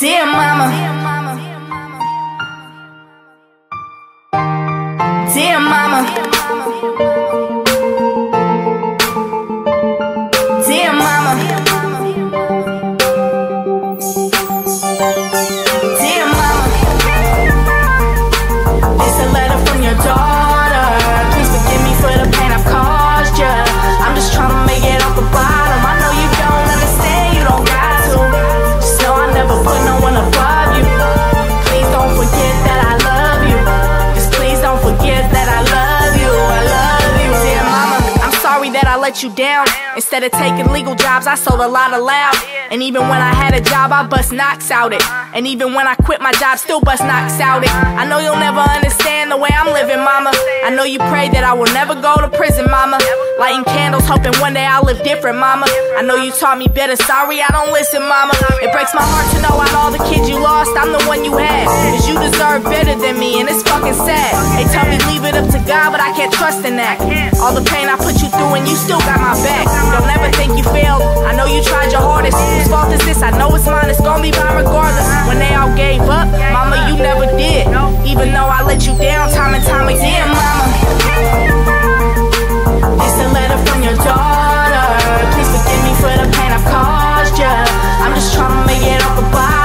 Dear mama. Dear mama. Dear let you down. Instead of taking legal jobs, I sold a lot of loud. And even when I had a job, I bust knocks out it. And even when I quit my job, still bust knocks out it. I know you'll never understand the way I'm living, mama. I know you pray that I will never go to prison, mama. Lighting candles, hoping one day I'll live different, mama. I know you taught me better, sorry I don't listen, mama. It breaks my heart to know out all the kids you lost, I'm the one you had. Cause you deserve better than me, and it's fucking sad. They tell me leave it up to God, but I can't trust in that. All the pain I put you through, and you still got my back. Don't ever think you failed. I know you tried your hardest. Whose fault is this? I know it's mine. It's gonna be mine regardless. When they all gave up, mama, you never did. Even though I let you down time and time again, mama. It's a letter from your daughter. Please forgive me for the pain I've caused you. I'm just trying to make it off the bottom.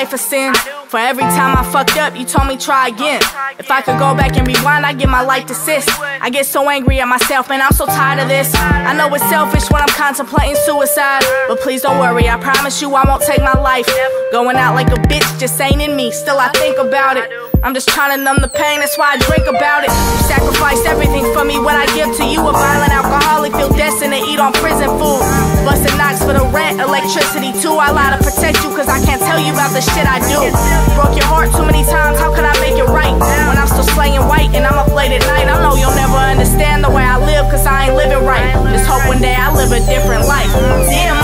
A life of sin. For every time I fucked up, you told me try again. If I could go back and rewind, I'd give my life to sis. I get so angry at myself, and I'm so tired of this. I know it's selfish when I'm contemplating suicide. But please don't worry, I promise you I won't take my life. Going out like a bitch just ain't in me. Still, I think about it. I'm just trying to numb the pain, that's why I drink about it. You sacrifice everything for me, what I give to you. A violent alcoholic, feel destined to eat on prison food. Busting knocks for the rent, electricity too. I lie to protect you, cause I can't the shit I do. Broke your heart too many times, how could I make it right? When I'm still slaying white and I'm up late at night. I know you'll never understand the way I live, cause I ain't living right. Just hope one day I live a different life. Mama.